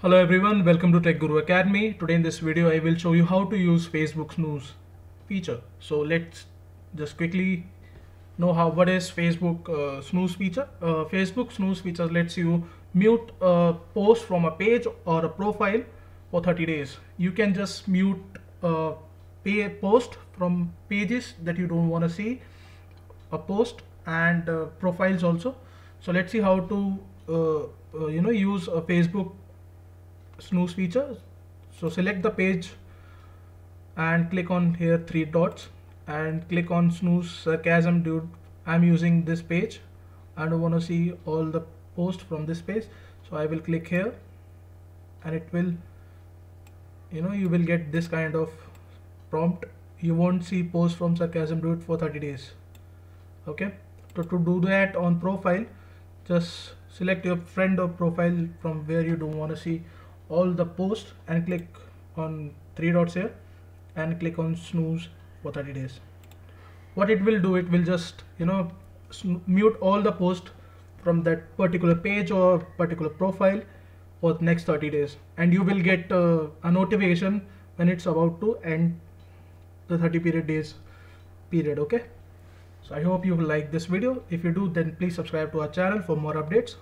Hello everyone, welcome to Tech Guru Academy. Today in this video I will show you how to use Facebook snooze feature. So let's just quickly know how what is Facebook uh, snooze feature. Uh, Facebook snooze feature lets you mute a post from a page or a profile for 30 days. You can just mute a post from pages that you don't want to see, a post and uh, profiles also. So let's see how to uh, uh, you know use a Facebook snooze feature. So select the page and click on here three dots and click on snooze sarcasm dude. I'm using this page. I don't want to see all the post from this page. So i will click here and it will you know you will get this kind of prompt. You won't see post from sarcasm dude for 30 days. Okay? So to do that on profile just select your friend or profile from where you don't want to see all the posts and click on three dots here and click on snooze for 30 days. What it will do it will just you know mute all the posts from that particular page or particular profile for the next 30 days. And you will get uh, a notification when it's about to end the 30 period days period okay? So i hope you like this video. If you do then please subscribe to our channel for more updates